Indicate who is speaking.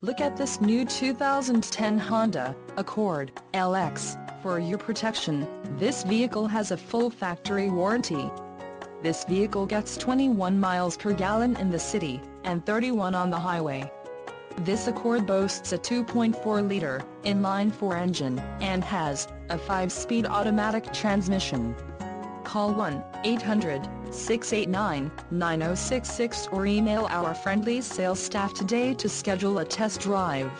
Speaker 1: Look at this new 2010 Honda Accord LX. For your protection, this vehicle has a full factory warranty. This vehicle gets 21 miles per gallon in the city, and 31 on the highway. This Accord boasts a 2.4-liter, inline-four engine, and has, a 5-speed automatic transmission. Call 1-800-689-9066 or email our friendly sales staff today to schedule a test drive.